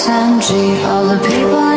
SMG, all the people